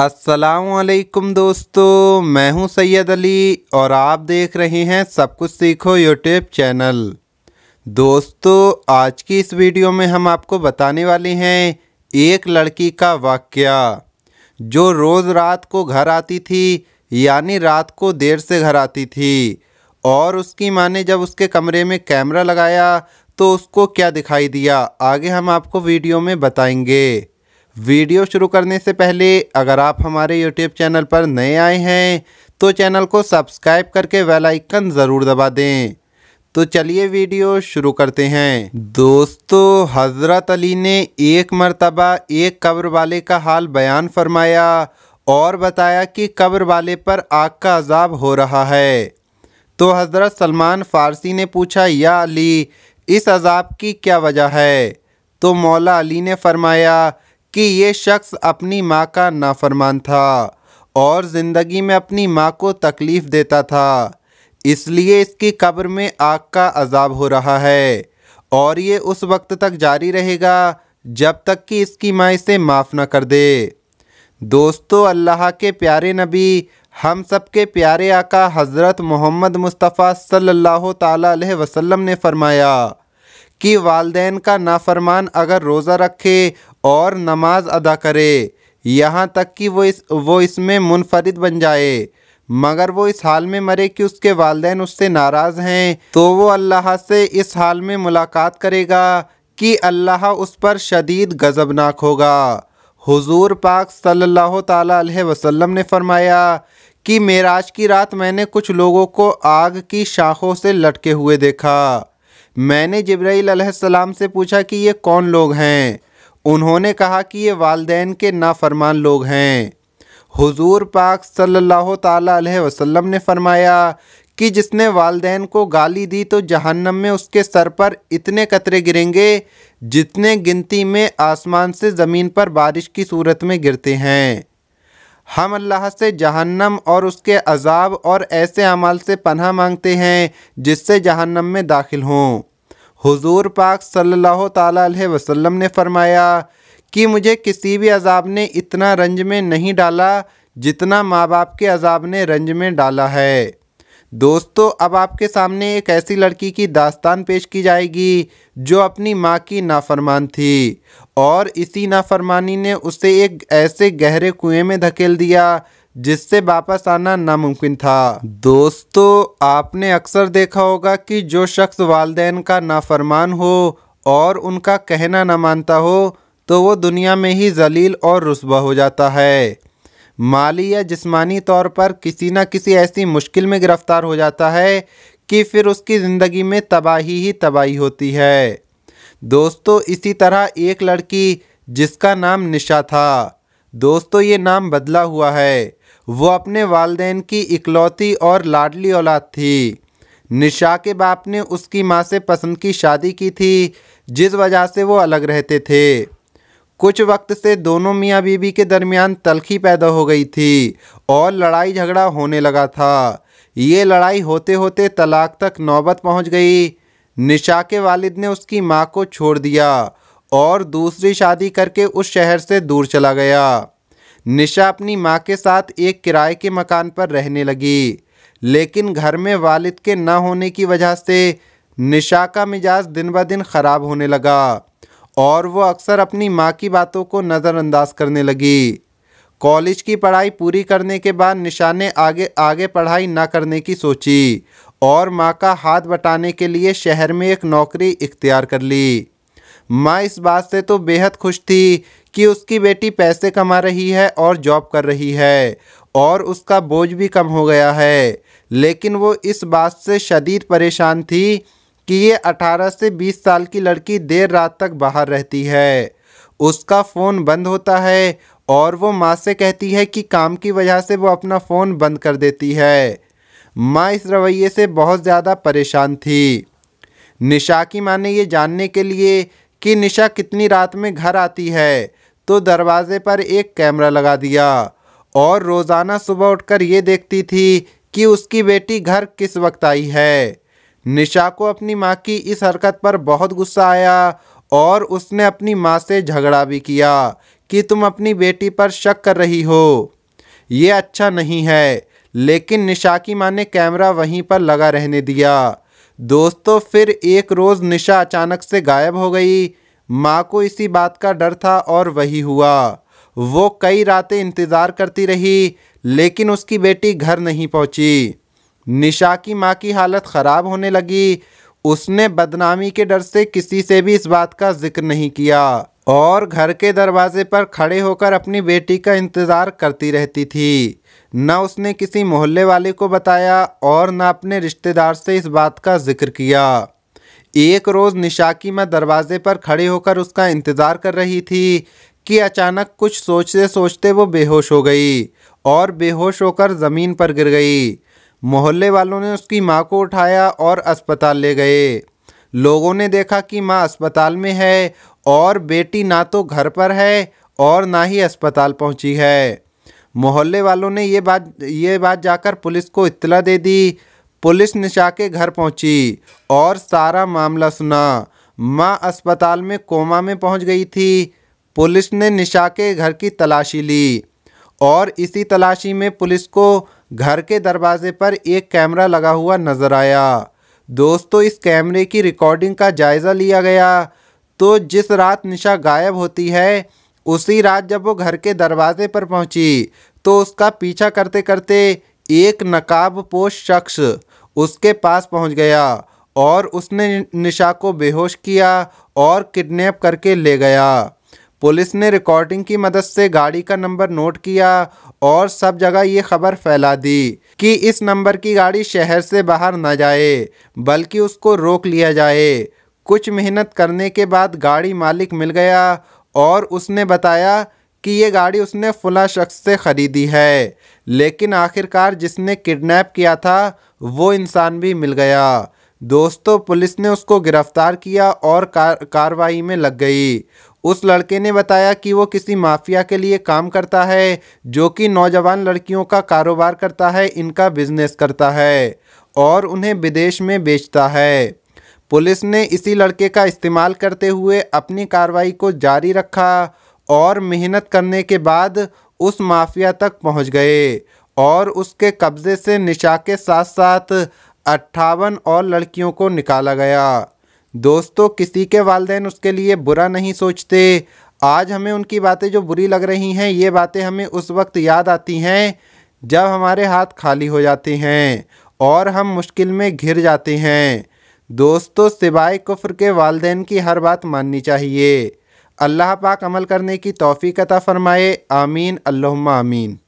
असलकुम दोस्तों, मैं हूँ सैयद अली और आप देख रहे हैं सब कुछ सीखो यूट्यूब चैनल। दोस्तों, आज की इस वीडियो में हम आपको बताने वाले हैं एक लड़की का वाक्य, जो रोज़ रात को घर आती थी, यानी रात को देर से घर आती थी, और उसकी माँ ने जब उसके कमरे में कैमरा लगाया तो उसको क्या दिखाई दिया, आगे हम आपको वीडियो में बताएँगे। वीडियो शुरू करने से पहले अगर आप हमारे यूट्यूब चैनल पर नए आए हैं तो चैनल को सब्सक्राइब करके वेल आइकन ज़रूर दबा दें। तो चलिए वीडियो शुरू करते हैं। दोस्तों, हज़रत अली ने एक मरतबा एक कब्र वाले का हाल बयान फरमाया और बताया कि कब्र वाले पर आग का अजाब हो रहा है। तो हज़रत सलमान फ़ारसी ने पूछा, या अली, इस अजाब की क्या वजह है? तो मौला अली ने फरमाया कि ये शख्स अपनी माँ का नाफरमान था और ज़िंदगी में अपनी माँ को तकलीफ़ देता था। इसलिए इसकी कब्र में आग का अजाब हो रहा है और ये उस वक्त तक जारी रहेगा जब तक कि इसकी माँ इसे माफ़ न कर दे। दोस्तों, अल्लाह के प्यारे नबी, हम सब के प्यारे आका हज़रत मोहम्मद मुस्तफ़ा सल्लल्लाहु अलैहि वसल्लम ने फरमाया कि वालदेन का नाफरमान अगर रोज़ा रखे और नमाज़ अदा करे। यहाँ तक कि वो इस, वो इसमें मुनफरद बन जाए। मगर वो इस हाल में मरे कि उसके वालदेन उससे नाराज़ हैं तो वो अल्लाह से इस हाल में मुलाकात करेगा कि अल्लाह उस पर शदीद गज़बनाक होगा। हुजूर पाक सल्लल्लाहु अलैहि वसल्लम ने फरमाया कि मेराज की रात मैंने कुछ लोगों को आग की शाखों से लटके हुए देखा। मैंने जब्राईल सलाम से पूछा कि ये कौन लोग हैं? उन्होंने कहा कि ये वालदेन के नाफरमान लोग हैं। हुजूर पाक सल्लल्लाहु अलैहि वसल्लम ने फरमाया कि जिसने वालदेन को गाली दी तो जहन्नम में उसके सर पर इतने कतरे गिरेंगे जितने गिनती में आसमान से ज़मीन पर बारिश की सूरत में गिरते हैं। हम अल्लाह से जहन्नम और उसके अजाब और ऐसे अमाल से पनाह मांगते हैं जिससे जहन्नम में दाखिल हों। हुजूर पाक सल्लल्लाहु अलैहि वसल्लम ने फरमाया कि मुझे किसी भी अजाब ने इतना रंज में नहीं डाला जितना माँ बाप के अजाब ने रंज में डाला है। दोस्तों, अब आपके सामने एक ऐसी लड़की की दास्तान पेश की जाएगी जो अपनी माँ की नाफरमान थी और इसी नाफरमानी ने उसे एक ऐसे गहरे कुएँ में धकेल दिया जिससे वापस आना नामुमकिन था। दोस्तों, आपने अक्सर देखा होगा कि जो शख्स वालदेन का नाफरमान हो और उनका कहना ना मानता हो तो वो दुनिया में ही जलील और रुस्बा हो जाता है। माली या जिस्मानी तौर पर किसी न किसी ऐसी मुश्किल में गिरफ़्तार हो जाता है कि फिर उसकी ज़िंदगी में तबाही ही तबाही होती है। दोस्तों, इसी तरह एक लड़की जिसका नाम निशा था। दोस्तों, ये नाम बदला हुआ है। वो अपने वालदेन की इकलौती और लाडली औलाद थी। निशा के बाप ने उसकी माँ से पसंद की शादी की थी, जिस वजह से वो अलग रहते थे। कुछ वक्त से दोनों मियाँ बीबी के दरमियान तलखी पैदा हो गई थी और लड़ाई झगड़ा होने लगा था। ये लड़ाई होते होते तलाक तक नौबत पहुँच गई। निशा के वालिद ने उसकी माँ को छोड़ दिया और दूसरी शादी करके उस शहर से दूर चला गया। निशा अपनी माँ के साथ एक किराए के मकान पर रहने लगी। लेकिन घर में वालिद के न होने की वजह से निशा का मिजाज दिन ब दिन ख़राब होने लगा और वो अक्सर अपनी माँ की बातों को नज़रअंदाज करने लगी। कॉलेज की पढ़ाई पूरी करने के बाद निशा ने आगे आगे पढ़ाई ना करने की सोची और माँ का हाथ बटाने के लिए शहर में एक नौकरी इख्तियार कर ली। माँ इस बात से तो बेहद खुश थी कि उसकी बेटी पैसे कमा रही है और जॉब कर रही है, और उसका बोझ भी कम हो गया है। लेकिन वो इस बात से शदीद परेशान थी कि ये 18 से 20 साल की लड़की देर रात तक बाहर रहती है। उसका फ़ोन बंद होता है और वो माँ से कहती है कि काम की वजह से वो अपना फ़ोन बंद कर देती है। माँ इस रवैये से बहुत ज़्यादा परेशान थी। निशा की माँ ने ये जानने के लिए कि निशा कितनी रात में घर आती है? तो दरवाज़े पर एक कैमरा लगा दिया। और रोज़ाना सुबह उठकर ये देखती थी कि उसकी बेटी घर किस वक्त आई है। निशा को अपनी माँ की इस हरकत पर बहुत गुस्सा आया और उसने अपनी माँ से झगड़ा भी किया कि तुम अपनी बेटी पर शक कर रही हो। ये अच्छा नहीं है, लेकिन निशा की माँ ने कैमरा वहीं पर लगा रहने दिया। दोस्तों, फिर एक रोज़ निशा अचानक से गायब हो गई। माँ को इसी बात का डर था और वही हुआ। वो कई रातें इंतज़ार करती रही, लेकिन उसकी बेटी घर नहीं पहुँची। निशा की माँ की हालत ख़राब होने लगी। उसने बदनामी के डर से किसी से भी इस बात का ज़िक्र नहीं किया। और घर के दरवाजे पर खड़े होकर अपनी बेटी का इंतज़ार करती रहती थी। न उसने किसी मोहल्ले वाले को बताया और न अपने रिश्तेदार से इस बात का ज़िक्र किया। एक रोज़ निशा की माँ दरवाजे पर खड़े होकर उसका इंतज़ार कर रही थी कि अचानक कुछ सोचते सोचते वो बेहोश हो गई और बेहोश होकर ज़मीन पर गिर गई। मोहल्ले वालों ने उसकी माँ को उठाया और अस्पताल ले गए। लोगों ने देखा कि माँ अस्पताल में है और बेटी ना तो घर पर है और ना ही अस्पताल पहुँची है। मोहल्ले वालों ने ये बात ये बात जाकर पुलिस को इत्तला दे दी। पुलिस निशा के घर पहुँची और सारा मामला सुना। माँ अस्पताल में कोमा में पहुँच गई थी। पुलिस ने निशा के घर की तलाशी ली और इसी तलाशी में पुलिस को घर के दरवाजे पर एक कैमरा लगा हुआ नज़र आया। दोस्तों, इस कैमरे की रिकॉर्डिंग का जायज़ा लिया गया। तो जिस रात निशा गायब होती है, उसी रात जब वो घर के दरवाजे पर पहुँची तो उसका पीछा करते करते एक नकाब पोश शख्स उसके पास पहुँच गया और उसने निशा को बेहोश किया और किडनैप करके ले गया। पुलिस ने रिकॉर्डिंग की मदद से गाड़ी का नंबर नोट किया और सब जगह ये खबर फैला दी कि इस नंबर की गाड़ी शहर से बाहर न जाए, बल्कि उसको रोक लिया जाए। कुछ मेहनत करने के बाद गाड़ी मालिक मिल गया और उसने बताया कि ये गाड़ी उसने फुला शख्स से ख़रीदी है, लेकिन आखिरकार जिसने किडनैप किया था, वो इंसान भी मिल गया। दोस्तों, पुलिस ने उसको गिरफ़्तार किया और कार, कार्रवाई में लग गई। उस लड़के ने बताया कि वो किसी माफिया के लिए काम करता है, जो कि नौजवान लड़कियों का कारोबार करता है, इनका बिज़नेस करता है और उन्हें विदेश में बेचता है। पुलिस ने इसी लड़के का इस्तेमाल करते हुए अपनी कार्रवाई को जारी रखा और मेहनत करने के बाद उस माफिया तक पहुँच गए और उसके कब्ज़े से निशा के साथ साथ अट्ठावन और लड़कियों को निकाला गया। दोस्तों, किसी के वालदेन उसके लिए बुरा नहीं सोचते। आज हमें उनकी बातें जो बुरी लग रही हैं, ये बातें हमें उस वक्त याद आती हैं, जब हमारे हाथ खाली हो जाते हैं और हम मुश्किल में घिर जाते हैं। दोस्तों, सिवाय कुफ्र के वालदेन की हर बात माननी चाहिए। अल्लाह पाक अमल करने की तौफ़ी अता फ़रमाए। आमीन। अल्लाहुम्मा आमीन।